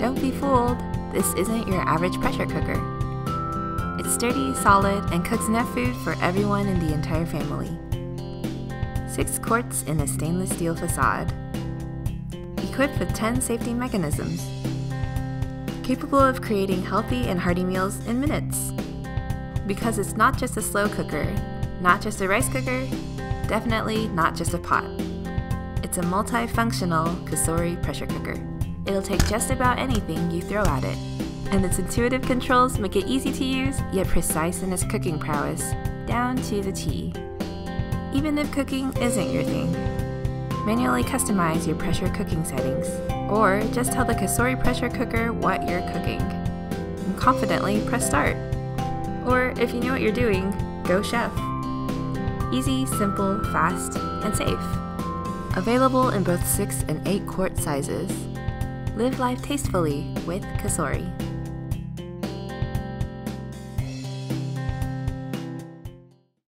Don't be fooled, this isn't your average pressure cooker. It's sturdy, solid, and cooks enough food for everyone in the entire family. 6 quarts in a stainless steel facade. Equipped with 10 safety mechanisms. Capable of creating healthy and hearty meals in minutes. Because it's not just a slow cooker, not just a rice cooker, definitely not just a pot. It's a multifunctional Cosori pressure cooker. It'll take just about anything you throw at it. And its intuitive controls make it easy to use, yet precise in its cooking prowess, down to the T. Even if cooking isn't your thing, manually customize your pressure cooking settings, or just tell the Cosori pressure cooker what you're cooking. And confidently press start. Or if you know what you're doing, go chef. Easy, simple, fast, and safe. Available in both 6 and 8 quart sizes. Live life tastefully with Cosori.